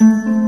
Mm-hmm.